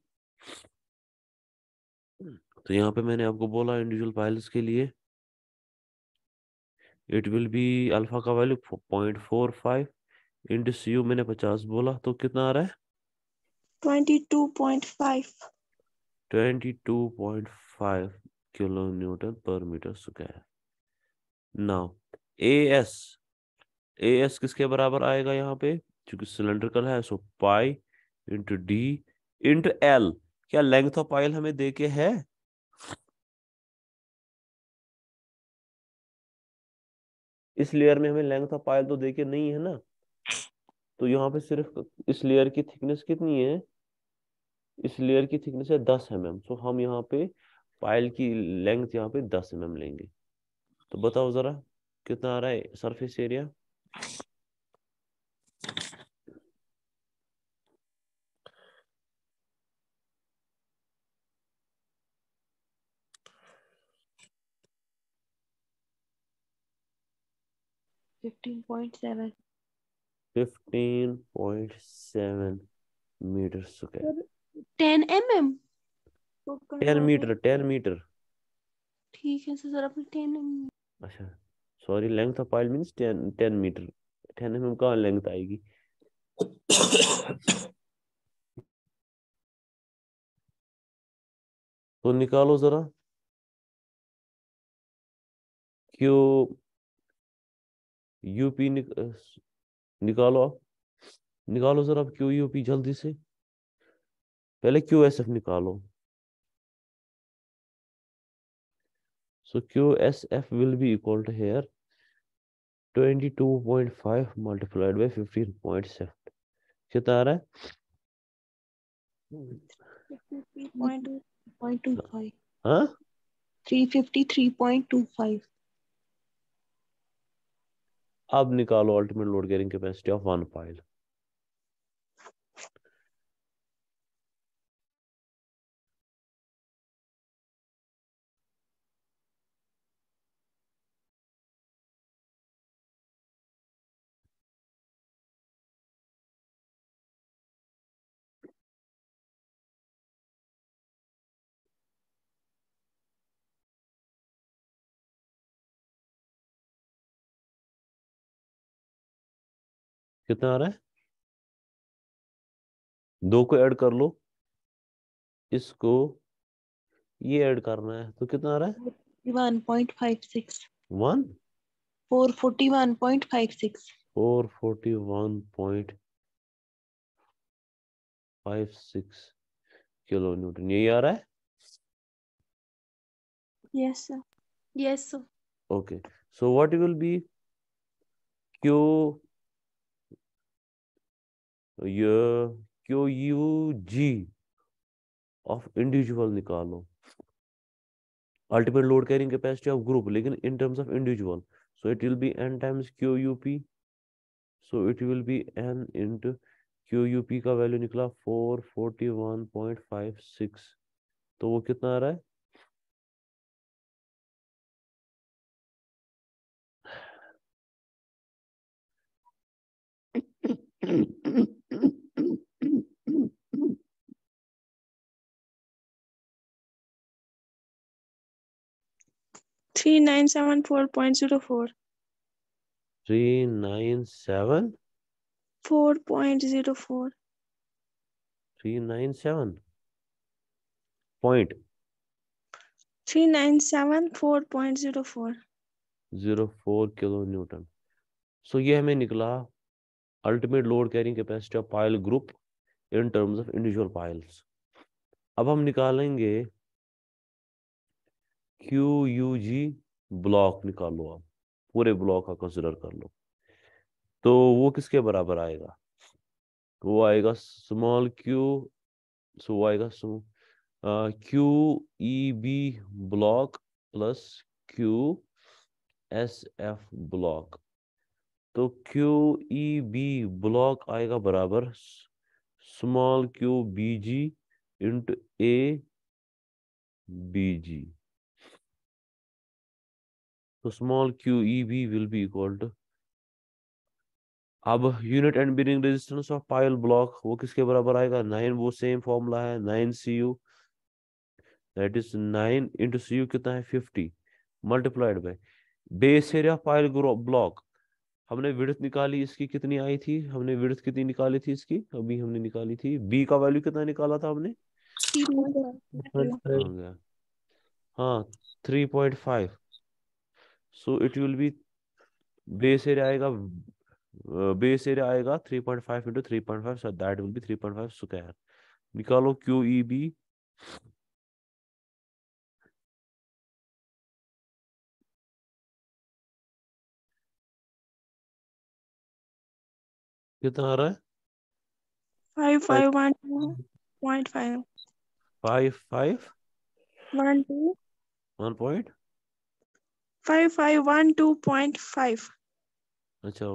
तो यहाँ पे मैंने आपको बोला इंडिविजुअल पाइल्स के लिए इट विल बी अल्फ़ा का value point four five into C U मैंने पचास बोला तो कितना आ रहा है? Twenty two point five. Twenty two point five kilo newton per meter square. Now A S A S किसके बराबर आएगा यहाँ पे? क्योंकि सिलेंड्रिकल है so pi into D into L क्या लेंथ ऑफ़ पाइल हमें दे के है? इस लेयर में हमें लेंथ ऑफ़ पायल तो देखे नहीं है ना? तो यहाँ पे सिर्फ़ इस लेयर की थिकनेस कितनी है? इस लेयर की थिकनेस है दस एम एम सो हम यहाँ पे पायल की लेंथ यहाँ पे दस एम एम लेंगे। तो बताओ जरा, कितना आ रहा है surface area fifteen point seven fifteen point seven meter square ten M M ten meter ten meter ठीक है सर अपने टेन एम अच्छा sorry length of pile means ten ten meter ten M कहाँ लेंथ आएगी. तो निकालो जरा. Q UP निक, निकालो आप। निकालो सर आप क्यू यूपी जल्दी से? पहले क्यू एस एफ़ निकालो। So Q S F will be equal to here twenty two point five multiplied by fifteen point seven कितना आ रहा है? 353.25 अब निकालो ultimate load carrying capacity of one pile कितना आ रहा है? दो को ऐड कर लो। इसको ये ऐड करना है तो कितना आ रहा है? One point five six. One? Four forty one point five six. Four forty one point five six. Kilo newton यही आ रहा है? Yes sir yes sir okay. So what will be q ये क्यों यू जी ऑफ़ इंडिविजुअल निकालो? Ultimate load carrying capacity of group लेकिन in terms of individual so it will be N times Q U P so it will be N int Q U P का value निकला four forty one point five six तो वो कितना आ रहा है? Three nine seven four point zero four three nine seven four point zero four three nine seven point three nine seven four point zero four zero four kilo newton. So ये हमें निकला ultimate load carrying capacity of pile group in terms of individual piles अब हम निकालेंगे Q U जी block निकालो आप। पूरे block का कंसिडर कर लो। तो वो किसके बराबर आएगा? वो आएगा स्मॉल क्यू सो वो आएगा Q E B block plus Q S F block तो क्यू ई बी ब्लॉक आएगा बराबर small Q B G into A B G तो small Q E B will be equal to अब unit end bearing resistance of pile block वो किसके बराबर आएगा? Nine वो सेम फॉर्मूला है nine C U that is nine into C U कितना है fifty multiplied by base area pile block हमने विड्थ निकाली इसकी कितनी आई थी? हमने विड्थ कितनी निकाली थी इसकी? अभी हमने निकाली थी बी का वैल्यू कितना निकाला था हमने? हाँ three point five so it will be base area आएगा बेस एरिया आएगा 3.5 point five into three point five so that will be three point five square निकालो क्यू ई बी कितना आ रहा है? Five five one two one point अच्छा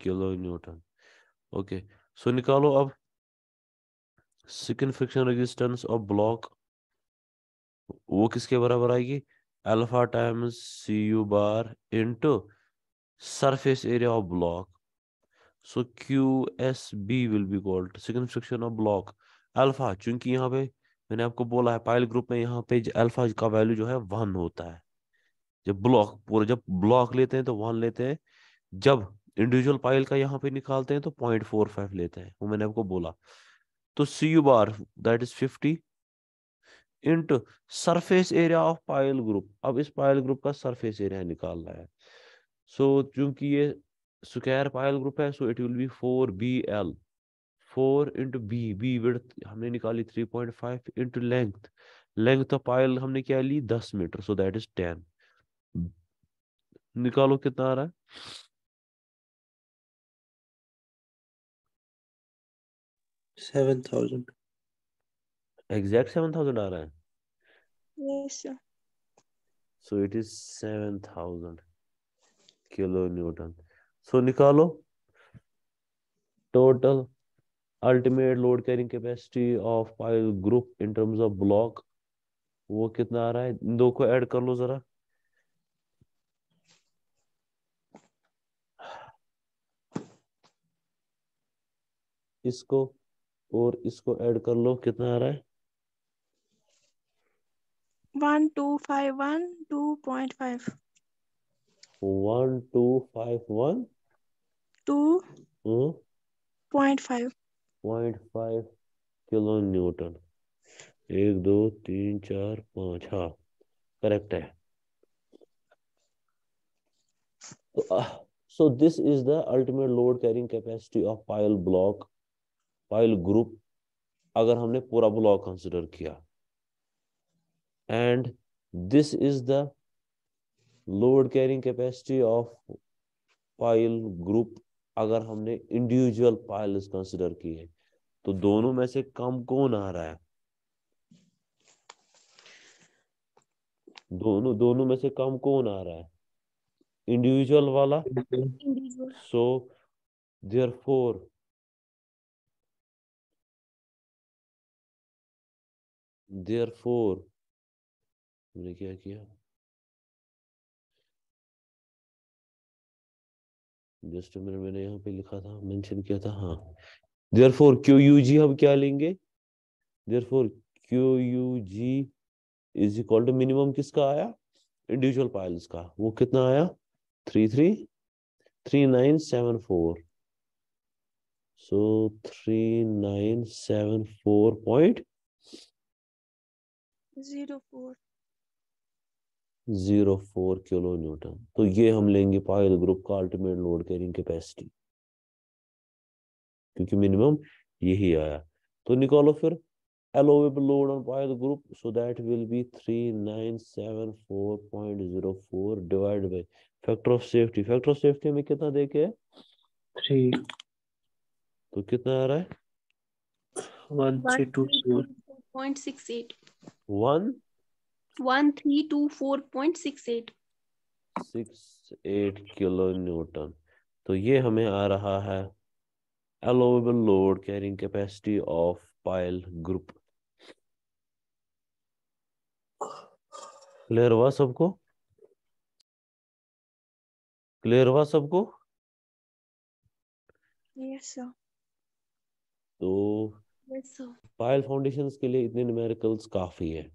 kilo newton. Okay so निकालो अब। Second friction resistance of block वो किसके बराबर आएगी? Alpha times C U bar into surface area of block so Q S B will be called second friction of block alpha चूँकि यहाँ पे मैंने आपको बोला है पाइल ग्रुप में यहाँ पे अल्फ़ा का वैल्यू जो है वन होता है। जब ब्लॉक पूरे जब ब्लॉक लेते हैं तो वन लेते हैं। जब इंडिविजुअल पाइल का यहाँ पे निकालते हैं तो पॉइंट फोर फाइव लेते हैं। वो मैंने आपको बोला। तो C U bar that is fifty into surface area of pile group अब इस पाइल ग्रुप का सरफेस एरिया निकालना है। सो so, चूँकि ये स्क्वायर पाइल ग्रुप है so it will be four B L four into B B width हमने निकाली three point five into length length of pile हमने क्या ली? दस meter so that is ten निकालो कितना आ रहा है? Seven thousand exact seven thousand आ रहा है? Yes, sir. so it is 7000 kilo newton. So निकालो. Total ultimate load carrying capacity of pile group in terms of block वो कितना आ रहा है? दो को ऐड कर लो जरा। इसको और इसको ऐड कर लो कितना आ रहा है? One two five one two point five. One two hmm. Point five. Point five kilo newton एक, दो, तीन, चार, पाँच। हाँ करेक्ट है। तो so this is the ultimate load carrying capacity of pile block pile group अगर हमने पूरा ब्लॉक कंसिडर किया। And this is the load carrying capacity of pile group अगर हमने इंडिविजुअल पाइल्स कंसिडर किए तो दोनों में से कम कौन आ रहा है? दोनों दोनों में से कम कौन आ रहा है? इंडिविजुअल वाला? सो देयरफॉर देयरफॉर हमने क्या किया? जस्ट मिनट मैंने यहाँ पे लिखा था मेंशन किया था हाँ। देयरफॉर क्यू यू जी हम क्या लेंगे? Therefore Q U G is equal to minimum किसका आया? इंडिविजुअल पाइल्स का। वो कितना आया? Three three three nine seven four so three nine seven four point Zero, four. Zero four kilo newton तो ये हम लेंगे पायल ग्रुप का अल्टीमेट लोड कैरिंग कैपेसिटी क्योंकि मिनिमम यही आया तो निकालो फिर allowable load on pile group so that will be 3974.04 divided by factor of safety factor of safety में कितना देके है थ्री तो कितना आ रहा है one three two four point six eight one one three two four point six eight six eight kilo newton. तो ये हमें आ रहा है allowable load carrying capacity of pile group clear हुआ सबको? क्लियर हुआ सबको? Yes, sir. तो यस सर पायल फाउंडेशंस के लिए इतने न्यूमेरिकल्स काफ़ी है।